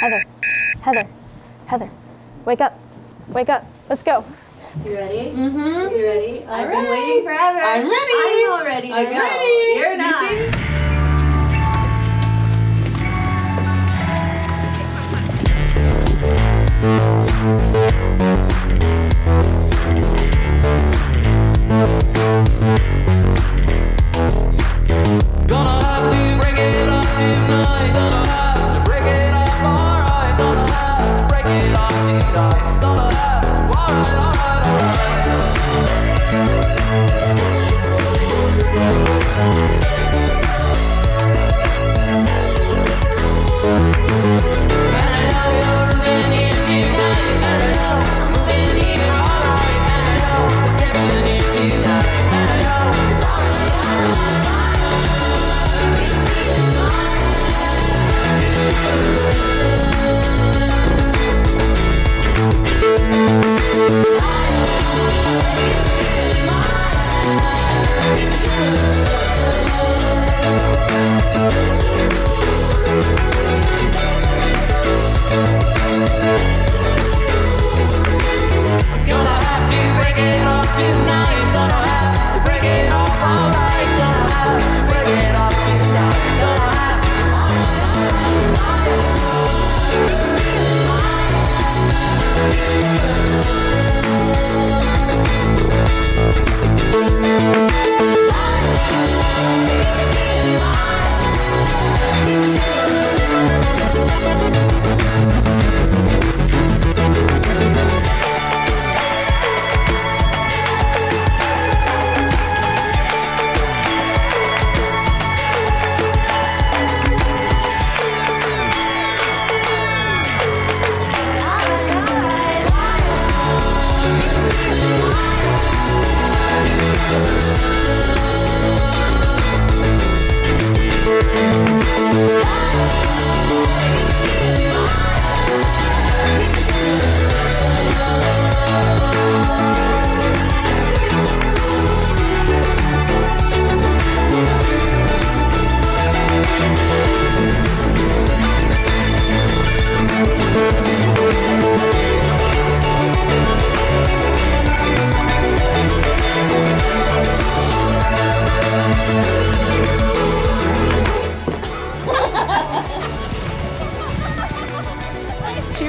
Heather, Heather, Heather, wake up, wake up. Let's go. You ready? Mm-hmm. You ready? I've been ready. waiting forever. I'm ready. I'm all ready to I'm go. ready. You're You not. see?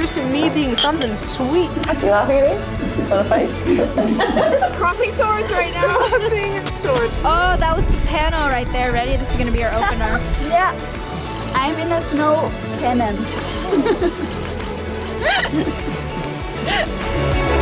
Cheers to me being something sweet. You love me? Want to fight? Crossing swords right now. Crossing swords. Oh, that was the panel right there. Ready? This is gonna be our opener. Yeah. I'm in a snow cannon.